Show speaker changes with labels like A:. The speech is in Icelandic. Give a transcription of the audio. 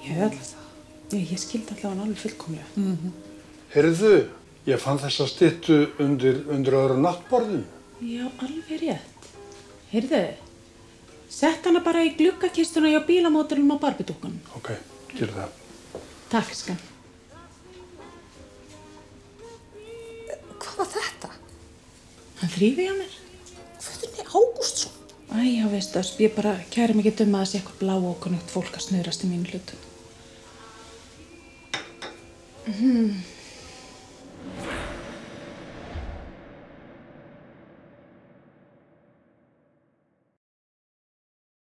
A: Ég hef alltaf það. Ég, ég skildi alltaf hann alveg fullkomlega.
B: Heyrðu, ég fann þessa styttu undir, undir öðru nattborðinu.
A: Já, alveg rétt. Heyrðu, sett hana bara í gluggakistuna hjá bílamóturinn á barbidúkunum.
B: Ok, til það.
A: Takk, skan.
C: Hvað var þetta?
A: Hann þrýfi hjá mér.
C: Föðurni Ágústsson.
A: Æ, já, veist það, ég bara kæri mikið um að það sé eitthvað blá og okkur fólk að snöðrast í mínu hlutum. Mm.